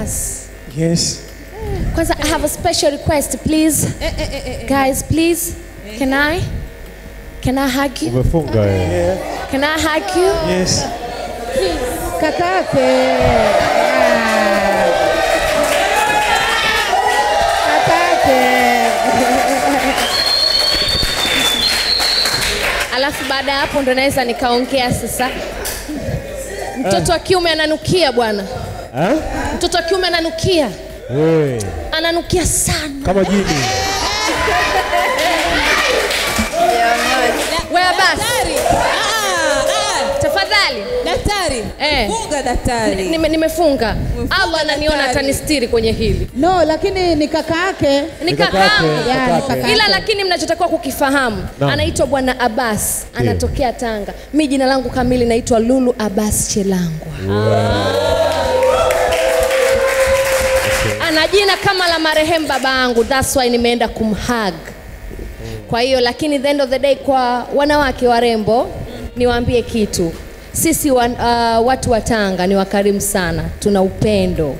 Yes. Yes. Kwanza I have a special request please. Guys please. Can I? Can I hug you? Umefunga yeah. Can I hug you? Yes. Kakake. Ah. Kakake. Alafu baada ya hapo ndo naweza nikaongea sasa. Mtoto wa kiume ananukia bwana. Ha? Mtoto wa kiume ananukia. Hey. Ananukia sana. Kama jini. Wewe basi. Ah, ah, Tafadhali. daktari. Eh. Funga daktari. Nime, nimefunga. Allah ananiona atanistiri kwenye hili. No, lakini ni kaka yake. Ni kaka yake kakaangu. Ya, ni kakake. kaka Ila lakini mnachotakiwa kukifahamu no. anaitwa Bwana Abbas, anatokea Tanga. Mi jina langu kamili naitwa Lulu Abbas Chelangwa. Ana jina kama la marehemu baba yangu, that's why nimeenda kumhug. Kwa hiyo lakini the end of the day, kwa wanawake warembo, niwaambie kitu, sisi wa, uh, watu wa Tanga ni wakarimu sana, tuna upendo